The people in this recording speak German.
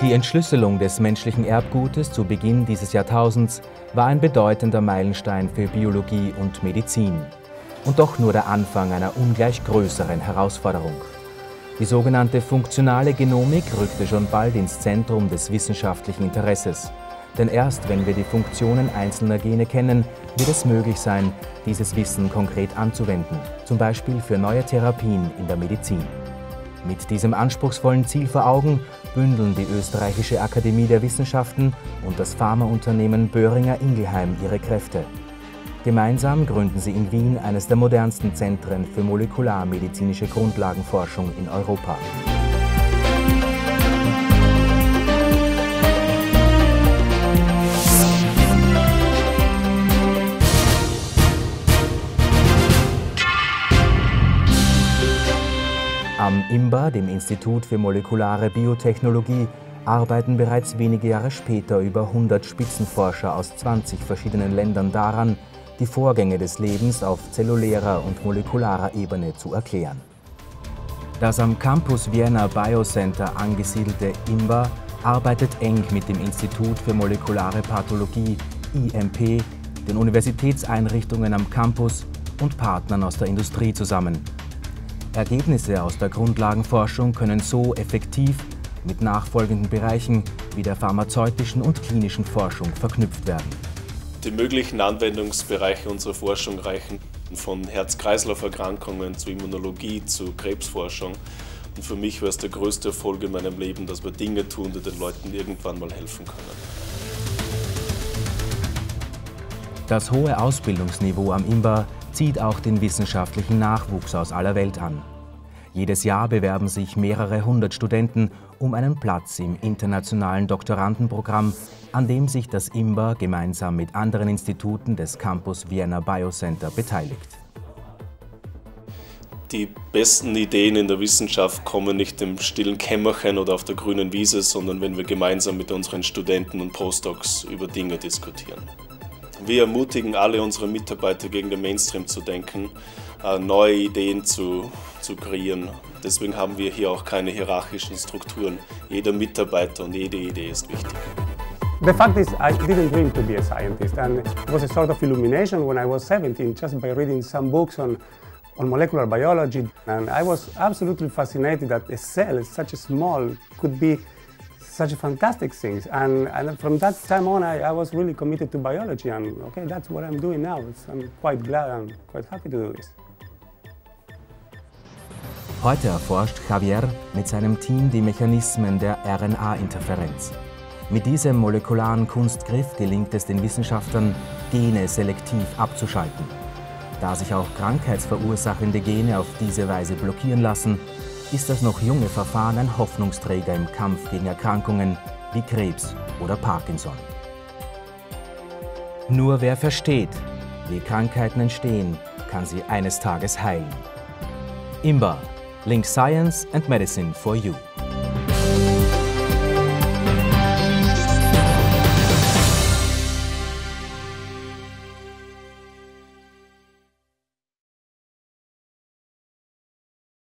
Die Entschlüsselung des menschlichen Erbgutes zu Beginn dieses Jahrtausends war ein bedeutender Meilenstein für Biologie und Medizin. Und doch nur der Anfang einer ungleich größeren Herausforderung. Die sogenannte funktionale Genomik rückte schon bald ins Zentrum des wissenschaftlichen Interesses. Denn erst wenn wir die Funktionen einzelner Gene kennen, wird es möglich sein, dieses Wissen konkret anzuwenden, zum Beispiel für neue Therapien in der Medizin. Mit diesem anspruchsvollen Ziel vor Augen bündeln die Österreichische Akademie der Wissenschaften und das Pharmaunternehmen Böhringer Ingelheim ihre Kräfte. Gemeinsam gründen sie in Wien eines der modernsten Zentren für molekularmedizinische Grundlagenforschung in Europa. Am IMBA, dem Institut für molekulare Biotechnologie, arbeiten bereits wenige Jahre später über 100 Spitzenforscher aus 20 verschiedenen Ländern daran, die Vorgänge des Lebens auf zellulärer und molekularer Ebene zu erklären. Das am Campus Vienna Biocenter angesiedelte IMBA arbeitet eng mit dem Institut für molekulare Pathologie IMP, den Universitätseinrichtungen am Campus und Partnern aus der Industrie zusammen – Ergebnisse aus der Grundlagenforschung können so effektiv mit nachfolgenden Bereichen wie der pharmazeutischen und klinischen Forschung verknüpft werden. Die möglichen Anwendungsbereiche unserer Forschung reichen von Herz-Kreislauf-Erkrankungen zu Immunologie zu Krebsforschung. Und für mich war es der größte Erfolg in meinem Leben, dass wir Dinge tun, die den Leuten irgendwann mal helfen können. Das hohe Ausbildungsniveau am IMBA zieht auch den wissenschaftlichen Nachwuchs aus aller Welt an. Jedes Jahr bewerben sich mehrere hundert Studenten um einen Platz im internationalen Doktorandenprogramm, an dem sich das IMBA gemeinsam mit anderen Instituten des Campus Vienna Biocenter beteiligt. Die besten Ideen in der Wissenschaft kommen nicht im stillen Kämmerchen oder auf der grünen Wiese, sondern wenn wir gemeinsam mit unseren Studenten und Postdocs über Dinge diskutieren. Wir ermutigen alle unsere Mitarbeiter gegen den Mainstream zu denken, äh, neue Ideen zu, zu kreieren. Deswegen haben wir hier auch keine hierarchischen Strukturen. Jeder Mitarbeiter und jede Idee ist wichtig. The fact is, I didn't dream to be a scientist, and it was a sort of illumination when I was 17, just by reading some books on, on molecular biology. And I was absolutely fascinated that a cell, such a small, could be such fantastic things. And, and from that time on, I, I, was really committed to biology. And okay, that's what I'm doing now. It's, I'm quite glad and quite happy to do this. Heute erforscht Javier mit seinem Team die Mechanismen der RNA-Interferenz. Mit diesem molekularen Kunstgriff gelingt es den Wissenschaftlern, Gene selektiv abzuschalten. Da sich auch krankheitsverursachende Gene auf diese Weise blockieren lassen, ist das noch junge Verfahren ein Hoffnungsträger im Kampf gegen Erkrankungen wie Krebs oder Parkinson. Nur wer versteht, wie Krankheiten entstehen, kann sie eines Tages heilen. IMBA, Link Science and Medicine for You.